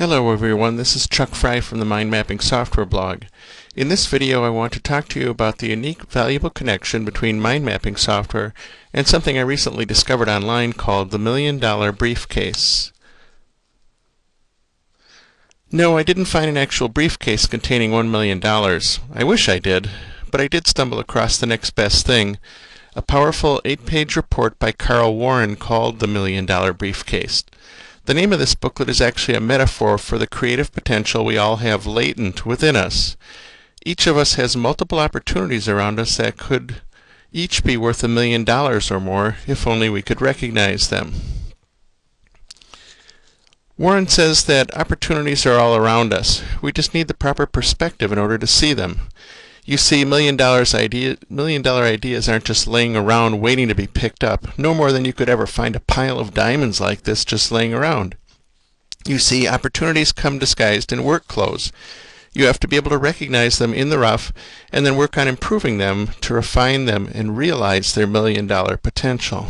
Hello everyone, this is Chuck Frey from the Mind Mapping Software blog. In this video I want to talk to you about the unique valuable connection between mind mapping software and something I recently discovered online called the Million Dollar Briefcase. No, I didn't find an actual briefcase containing $1 million. I wish I did, but I did stumble across the next best thing, a powerful eight-page report by Karl Warren called The Million Dollar Briefcase. The name of this booklet is actually a metaphor for the creative potential we all have latent within us. Each of us has multiple opportunities around us that could each be worth a million dollars or more if only we could recognize them. Warren says that opportunities are all around us. We just need the proper perspective in order to see them. You see, million dollars idea, million dollar ideas aren't just laying around waiting to be picked up, no more than you could ever find a pile of diamonds like this just laying around. You see, opportunities come disguised in work clothes. You have to be able to recognize them in the rough and then work on improving them to refine them and realize their million dollar potential.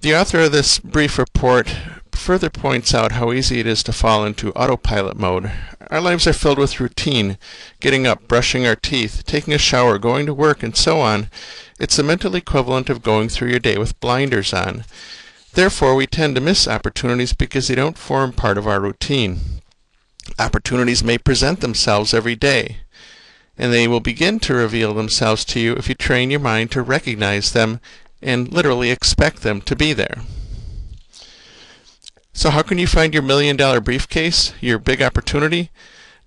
The author of this brief report further points out how easy it is to fall into autopilot mode. Our lives are filled with routine, getting up, brushing our teeth, taking a shower, going to work, and so on. It's the mental equivalent of going through your day with blinders on. Therefore, we tend to miss opportunities because they don't form part of our routine. Opportunities may present themselves every day, and they will begin to reveal themselves to you if you train your mind to recognize them and literally expect them to be there. So how can you find your million dollar briefcase, your big opportunity?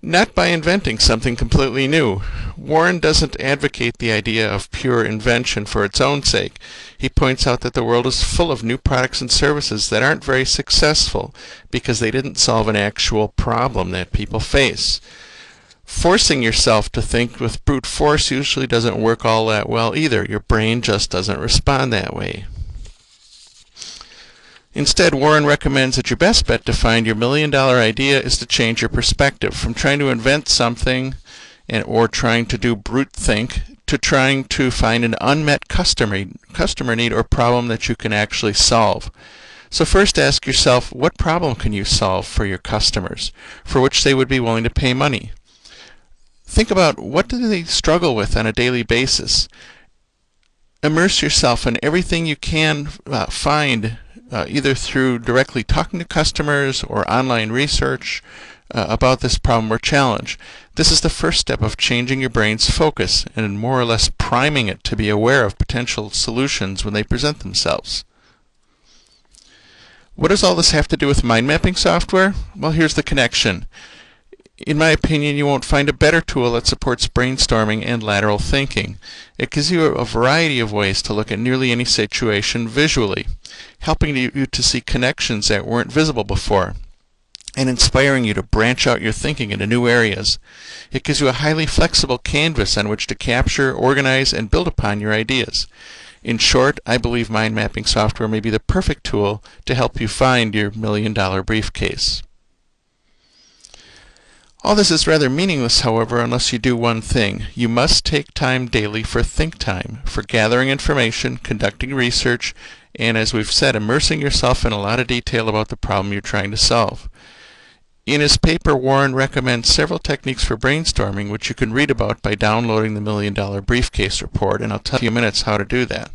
Not by inventing something completely new. Warren doesn't advocate the idea of pure invention for its own sake. He points out that the world is full of new products and services that aren't very successful because they didn't solve an actual problem that people face. Forcing yourself to think with brute force usually doesn't work all that well either. Your brain just doesn't respond that way. Instead, Warren recommends that your best bet to find your million dollar idea is to change your perspective from trying to invent something and, or trying to do brute think to trying to find an unmet customer, customer need or problem that you can actually solve. So first ask yourself, what problem can you solve for your customers for which they would be willing to pay money? Think about what do they struggle with on a daily basis. Immerse yourself in everything you can uh, find uh, either through directly talking to customers or online research uh, about this problem or challenge. This is the first step of changing your brain's focus and more or less priming it to be aware of potential solutions when they present themselves. What does all this have to do with mind mapping software? Well, here's the connection in my opinion, you won't find a better tool that supports brainstorming and lateral thinking. It gives you a variety of ways to look at nearly any situation visually, helping you to see connections that weren't visible before, and inspiring you to branch out your thinking into new areas. It gives you a highly flexible canvas on which to capture, organize, and build upon your ideas. In short, I believe mind mapping software may be the perfect tool to help you find your million dollar briefcase. All this is rather meaningless, however, unless you do one thing. You must take time daily for think time, for gathering information, conducting research, and as we've said, immersing yourself in a lot of detail about the problem you're trying to solve. In his paper, Warren recommends several techniques for brainstorming, which you can read about by downloading the Million Dollar Briefcase Report, and I'll tell you in a few minutes how to do that.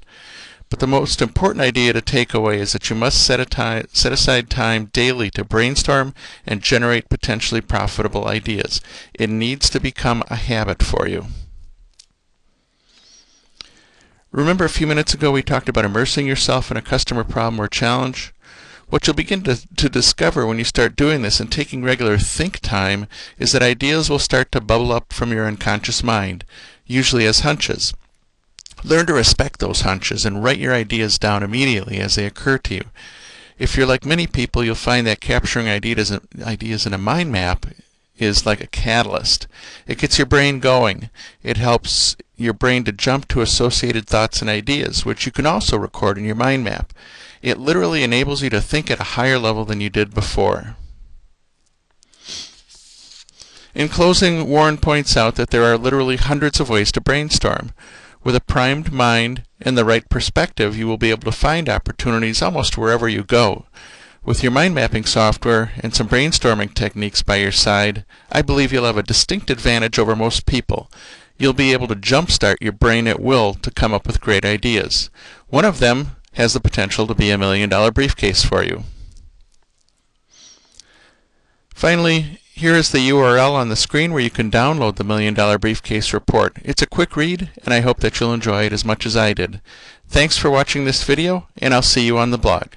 But the most important idea to take away is that you must set, a time, set aside time daily to brainstorm and generate potentially profitable ideas. It needs to become a habit for you. Remember a few minutes ago we talked about immersing yourself in a customer problem or challenge? What you'll begin to, to discover when you start doing this and taking regular think time is that ideas will start to bubble up from your unconscious mind, usually as hunches. Learn to respect those hunches and write your ideas down immediately as they occur to you. If you're like many people, you'll find that capturing ideas, ideas in a mind map is like a catalyst. It gets your brain going. It helps your brain to jump to associated thoughts and ideas, which you can also record in your mind map. It literally enables you to think at a higher level than you did before. In closing, Warren points out that there are literally hundreds of ways to brainstorm. With a primed mind and the right perspective, you will be able to find opportunities almost wherever you go. With your mind mapping software and some brainstorming techniques by your side, I believe you'll have a distinct advantage over most people. You'll be able to jumpstart your brain at will to come up with great ideas. One of them has the potential to be a million dollar briefcase for you. Finally, here is the URL on the screen where you can download the Million Dollar Briefcase report. It's a quick read, and I hope that you'll enjoy it as much as I did. Thanks for watching this video, and I'll see you on the blog.